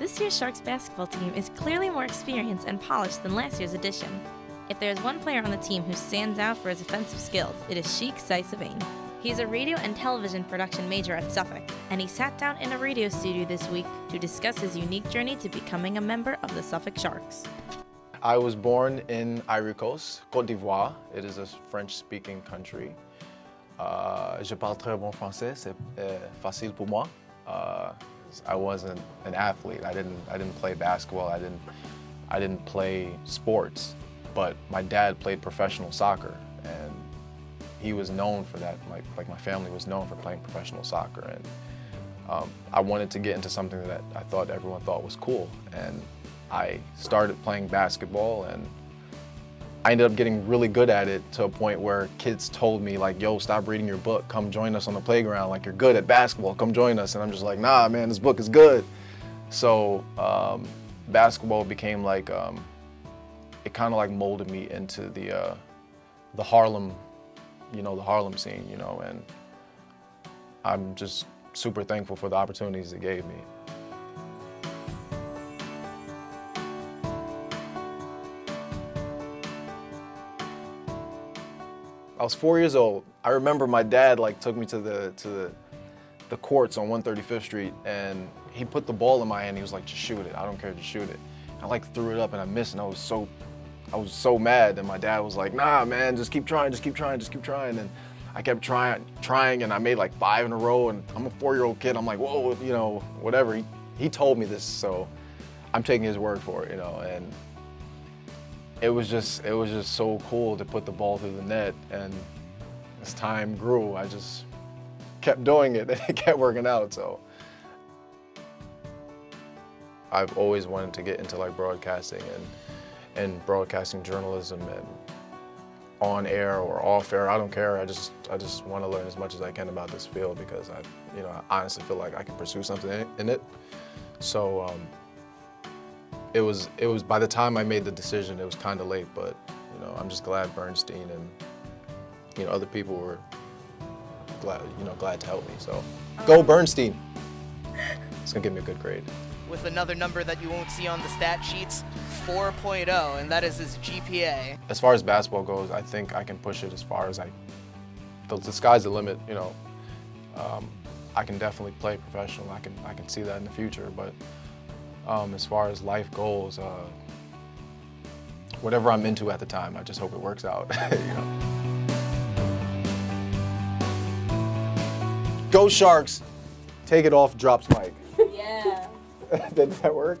This year's Sharks basketball team is clearly more experienced and polished than last year's edition. If there is one player on the team who stands out for his offensive skills, it is Cheick Sy-Savane. He's a radio and television production major at Suffolk, and he sat down in a radio studio this week to discuss his unique journey to becoming a member of the Suffolk Sharks. I was born in Ivory Coast, Côte d'Ivoire. It is a French-speaking country. Uh, je parle très bon français, c'est uh, facile pour moi. Uh, I wasn't an athlete. I didn't, I didn't play basketball. I didn't, I didn't play sports. But my dad played professional soccer, and he was known for that. My, like my family was known for playing professional soccer, and um, I wanted to get into something that I thought everyone thought was cool. And I started playing basketball, and I ended up getting really good at it to a point where kids told me like, yo, stop reading your book, come join us on the playground. Like you're good at basketball, come join us. And I'm just like, nah, man, this book is good. So um, basketball became like, um, it kind of like molded me into the, uh, the Harlem, you know, the Harlem scene, you know, and I'm just super thankful for the opportunities it gave me. I was four years old. I remember my dad like took me to the to the, the courts on 135th Street and he put the ball in my hand. He was like, just shoot it. I don't care, just shoot it. I like threw it up and I missed and I was so I was so mad and my dad was like, nah man, just keep trying, just keep trying, just keep trying. And I kept trying, trying and I made like five in a row and I'm a four-year-old kid. I'm like, whoa, you know, whatever. He, he told me this, so I'm taking his word for it, you know. And it was just it was just so cool to put the ball through the net. And as time grew I just kept doing it and it kept working out. So I've always wanted to get into like broadcasting and and broadcasting journalism and on air or off air. I don't care. I just I just want to learn as much as I can about this field because I you know I honestly feel like I can pursue something in it. So um, it was it was by the time I made the decision, it was kind of late. But you know, I'm just glad Bernstein and you know other people were glad you know glad to help me. So go Bernstein. It's gonna give me a good grade. With another number that you won't see on the stat sheets, 4.0, and that is his GPA. As far as basketball goes, I think I can push it as far as I. The, the sky's the limit, you know. Um, I can definitely play professional. I can I can see that in the future, but um, as far as life goals, uh, whatever I'm into at the time, I just hope it works out. you know? Go Sharks! Take it off, drops mic. Yeah. Did that work?